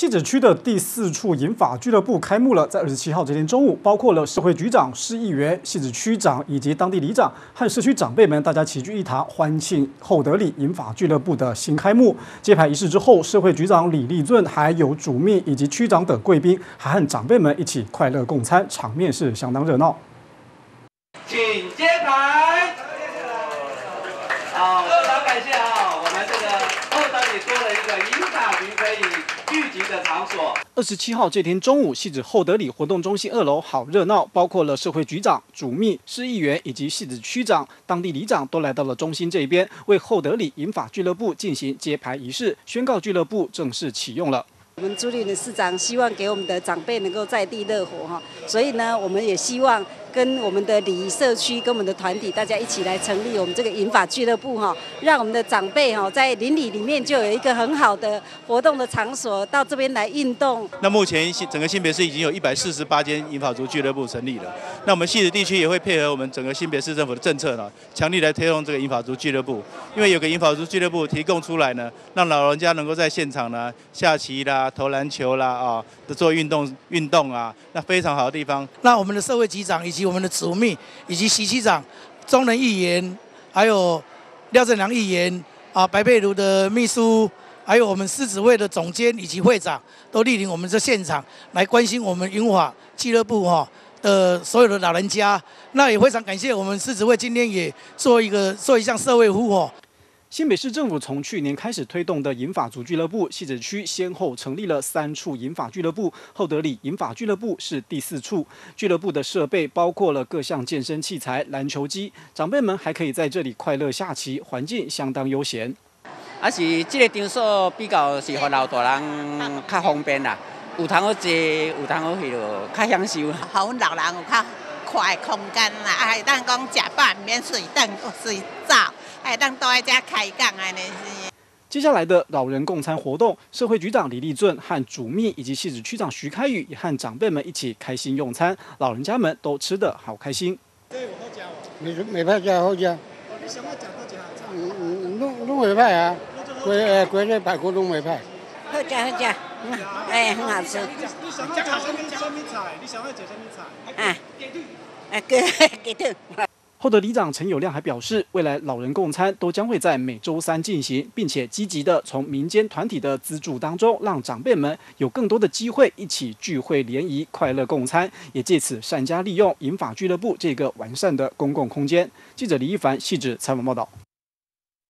汐止区的第四处银法俱乐部开幕了，在二十七号这天中午，包括了社会局长、市议员、汐止区长以及当地里长和社区长辈们，大家齐聚一堂，欢庆厚德里银法俱乐部的新开幕。揭牌仪式之后，社会局长李立俊还有主秘以及区长等贵宾，还和长辈们一起快乐共餐，场面是相当热闹。请揭牌。好，非常感谢啊，我们这个厚德里多了一个的场所。二十七号这天中午，戏子厚德里活动中心二楼好热闹，包括了社会局长、主秘、市议员以及戏子区长、当地里长都来到了中心这边，为厚德里银发俱乐部进行揭牌仪式，宣告俱乐部正式启用了。我们朱立伦市长希望给我们的长辈能够在地热火哈，所以呢，我们也希望。跟我们的礼仪社区，跟我们的团体，大家一起来成立我们这个银发俱乐部哈，让我们的长辈哈在邻里里面就有一个很好的活动的场所，到这边来运动。那目前整个新北市已经有一百四十八间银发族俱乐部成立了。那我们西子地区也会配合我们整个新北市政府的政策呢，强力来推动这个银发族俱乐部。因为有个银发族俱乐部提供出来呢，让老人家能够在现场呢下棋啦、投篮球啦啊，做运动运动啊，那非常好的地方。那我们的社会局长以及及我们的祖秘以及习区长、中仁议员，还有廖正良议员啊，白佩如的秘书，还有我们狮子会的总监以及会长，都莅临我们这现场来关心我们云华俱乐部哈的所有的老人家。那也非常感谢我们狮子会今天也做一个做一项社会服务。新北市政府从去年开始推动的银发族俱乐部，西子区先后成立了三处银发俱乐部，厚德里银发俱乐部是第四处。俱乐部的设备包括了各项健身器材、篮球机，长辈们还可以在这里快乐下棋，环境相当悠闲。啊是这个场所比较是和老大人较方便啦，有通好坐，有通好去咯，较享受。好老人有较快空间啦，啊，当讲食饱免睡凳睡觉。哎，开讲啊！那是。接下来的老人共餐活动，社会局长李立俊和主秘以及戏子区长徐开宇也和长辈们一起开心用餐，老人家们都吃得好开心。对我好食哦，没没派食好食。你想要食好食？嗯嗯，拢拢未派啊，规诶规个排骨拢未派。好食好食，哎，很好吃。你想要食什么什么菜？你想要食什么菜？啊，啊，鸡鸡腿。后的里长陈友亮还表示，未来老人共餐都将会在每周三进行，并且积极的从民间团体的资助当中，让长辈们有更多的机会一起聚会联谊、快乐共餐，也借此善加利用银发俱乐部这个完善的公共空间。记者李一凡细致采访报道。